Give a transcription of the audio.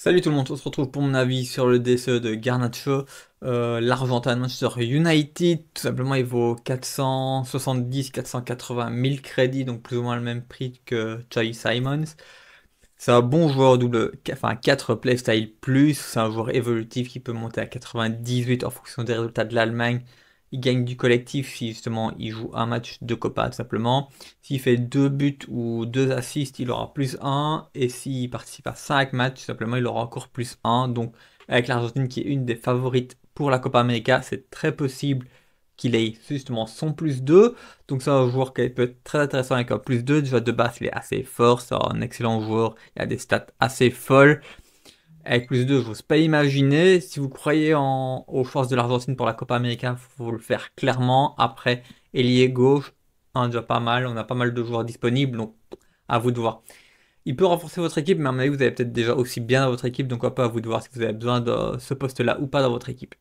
Salut tout le monde, on se retrouve pour mon avis sur le DCE de Garnacho. Euh, L'Argentin Manchester United, tout simplement, il vaut 470-480 000 crédits, donc plus ou moins le même prix que Chai Simons. C'est un bon joueur double, enfin 4 playstyle plus, c'est un joueur évolutif qui peut monter à 98 en fonction des résultats de l'Allemagne il gagne du collectif si justement il joue un match de Copa tout simplement. S'il fait deux buts ou deux assists, il aura plus 1. Et s'il participe à 5 matchs, tout simplement, il aura encore plus 1. Donc avec l'Argentine qui est une des favorites pour la Copa América, c'est très possible qu'il ait justement son plus 2. Donc c'est un joueur qui peut être très intéressant avec un plus 2. Déjà de base, il est assez fort, c'est un excellent joueur, il a des stats assez folles. Avec plus 2, je n'ose pas imaginer. Si vous croyez aux forces de l'Argentine pour la Copa América, il faut le faire clairement. Après, ailier gauche, un déjà pas mal. On a pas mal de joueurs disponibles, donc à vous de voir. Il peut renforcer votre équipe, mais à mon avis, vous avez peut-être déjà aussi bien dans votre équipe, donc pas à vous de voir si vous avez besoin de ce poste-là ou pas dans votre équipe.